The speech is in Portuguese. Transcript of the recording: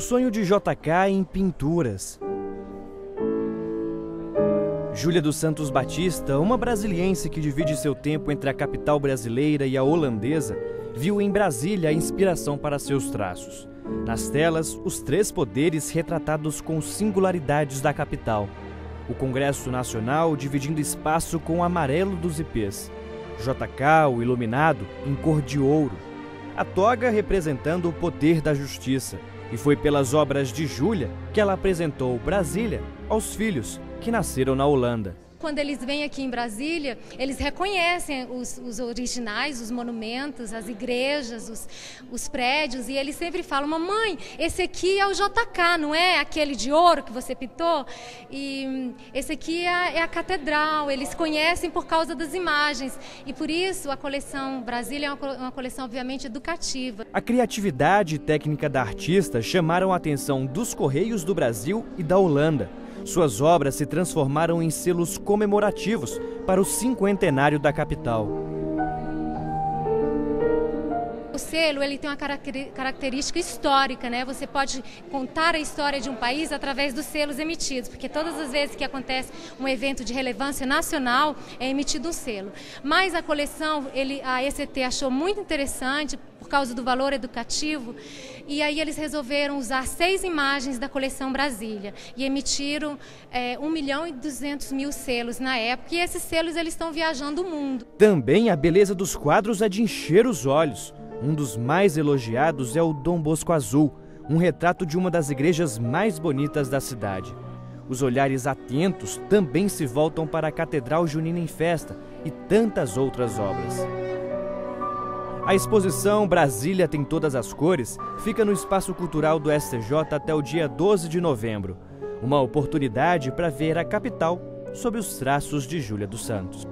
sonho de JK em pinturas. Júlia dos Santos Batista, uma brasiliense que divide seu tempo entre a capital brasileira e a holandesa, viu em Brasília a inspiração para seus traços. Nas telas, os três poderes retratados com singularidades da capital. O Congresso Nacional dividindo espaço com o amarelo dos ipês. JK, o iluminado, em cor de ouro. A toga representando o poder da justiça. E foi pelas obras de Júlia que ela apresentou Brasília aos filhos, que nasceram na Holanda. Quando eles vêm aqui em Brasília, eles reconhecem os, os originais, os monumentos, as igrejas, os, os, prédios, e eles sempre falam: Mamãe, esse aqui é o JK, não é aquele de ouro que você pintou? E hum, esse aqui é, é a catedral. Eles conhecem por causa das imagens. E por isso a coleção Brasília é uma, uma coleção, obviamente, educativa. A criatividade e técnica da artista chamaram a atenção dos Correios do Brasil e da Holanda. Suas obras se transformaram em selos comemorativos para o cinquentenário da capital. O selo ele tem uma característica histórica, né? Você pode contar a história de um país através dos selos emitidos, porque todas as vezes que acontece um evento de relevância nacional é emitido um selo. Mas a coleção, ele, a ECT achou muito interessante por causa do valor educativo e aí eles resolveram usar seis imagens da coleção Brasília e emitiram é, 1 milhão e 200 mil selos na época e esses selos eles estão viajando o mundo. Também a beleza dos quadros é de encher os olhos. Um dos mais elogiados é o Dom Bosco Azul, um retrato de uma das igrejas mais bonitas da cidade. Os olhares atentos também se voltam para a Catedral Junina em Festa e tantas outras obras. A exposição Brasília tem todas as cores fica no Espaço Cultural do STJ até o dia 12 de novembro. Uma oportunidade para ver a capital sob os traços de Júlia dos Santos.